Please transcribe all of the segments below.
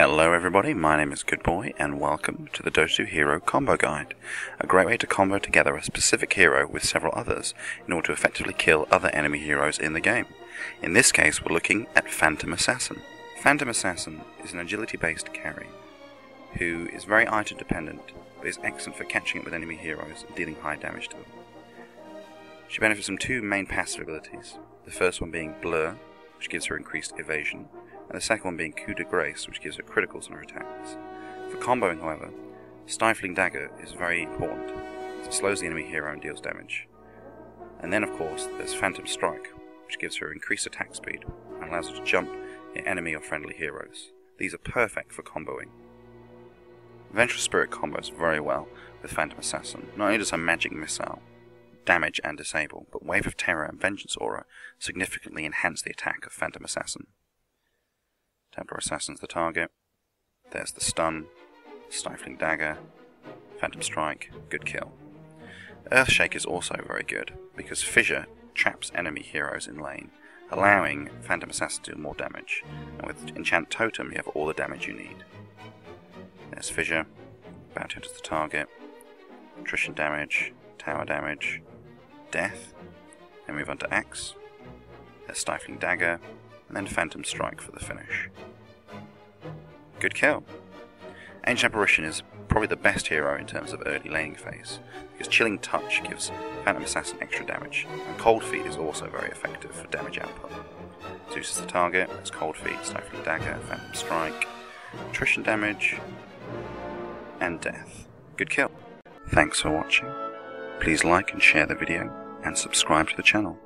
Hello everybody, my name is Goodboy and welcome to the 2 Hero Combo Guide, a great way to combo together a specific hero with several others in order to effectively kill other enemy heroes in the game. In this case we're looking at Phantom Assassin. Phantom Assassin is an agility based carry who is very item dependent but is excellent for catching up with enemy heroes and dealing high damage to them. She benefits from two main passive abilities, the first one being Blur, which gives her increased evasion, and the second one being Coup de Grace, which gives her criticals on her attacks. For comboing, however, Stifling Dagger is very important, as it slows the enemy hero and deals damage. And then, of course, there's Phantom Strike, which gives her increased attack speed and allows her to jump near enemy or friendly heroes. These are perfect for comboing. Vengeful Spirit combos very well with Phantom Assassin. Not only does her magic missile damage and disable, but Wave of Terror and Vengeance Aura significantly enhance the attack of Phantom Assassin. Templar Assassin's the target. There's the stun, Stifling Dagger, Phantom Strike, good kill. Earthshaker is also very good, because Fissure traps enemy heroes in lane, allowing Phantom Assassin to do more damage, and with Enchant Totem you have all the damage you need. There's Fissure, Bounty Hunter's the target, attrition damage, tower damage, death, then move on to Axe, there's Stifling Dagger, and then Phantom Strike for the finish. Good kill. Ancient Apparition is probably the best hero in terms of early laning phase, because Chilling Touch gives Phantom Assassin extra damage, and Cold Feet is also very effective for damage output. Zeus is the target, it's Cold Feet, Stifling Dagger, Phantom Strike, attrition damage, and death. Good kill. Thanks for watching. Please like and share the video, and subscribe to the channel.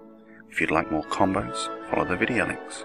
If you'd like more combos, follow the video links.